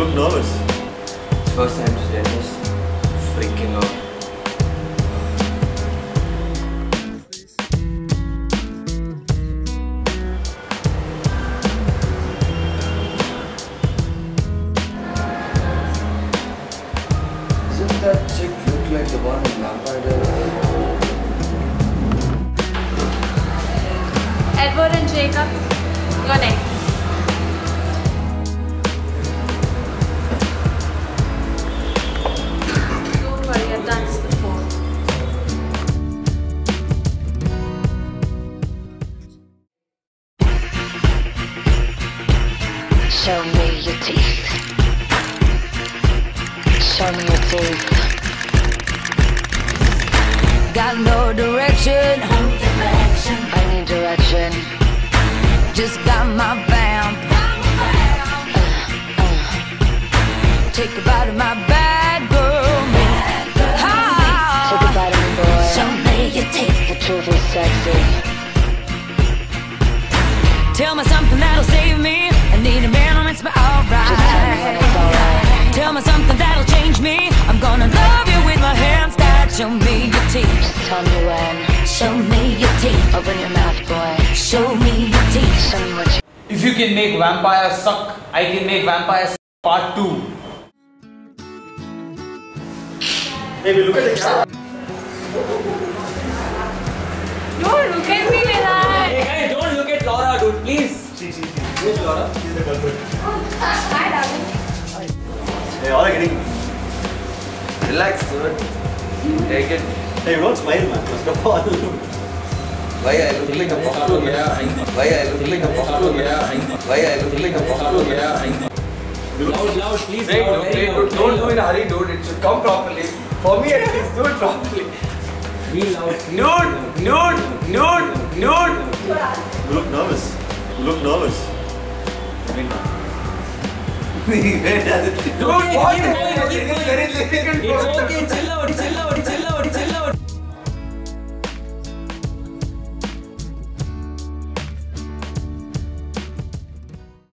look nervous. First time today, just freaking out. Doesn't that chick look like the one in Vampire Diaries? Edward and Jacob, you're next. Show me your teeth. Show me your teeth. Got no direction. I need direction. Just got my vamp. Uh, uh. Take a bite of my bad girl. Ah. Take a bite of me, boy. Show me your teeth. The truth is sexy. Tell me something that'll save me. I need a man oh, who makes me alright. Tell me it's alright. Tell me something that'll change me. I'm gonna love you with my hands tied. Show me your teeth. Tell me when. Show me your teeth. Open your mouth, boy. Show me your teeth. Show me what you. If you can make vampires suck, I can make vampires part 2. Hey, we look at the camera. Don't look at me like that. Hey guys, don't look at Laura, dude, please. See, see, see. Who's Laura? She's the culprit. Hi, darling. Hey, all are getting. Relax, dude. Take it. Hey, don't smile, man. First of all. Why I look like a buffoon? Why I look like a buffoon? Why I look like a buffoon? Loud, loud, please. Wait, loud, wait, very dude, loud, don't do it in a hurry, dude. It should come properly. For me, at least, do it properly. loud. Be loud. Nude, nude, nude, nude. You look nervous. You look nervous. It's okay.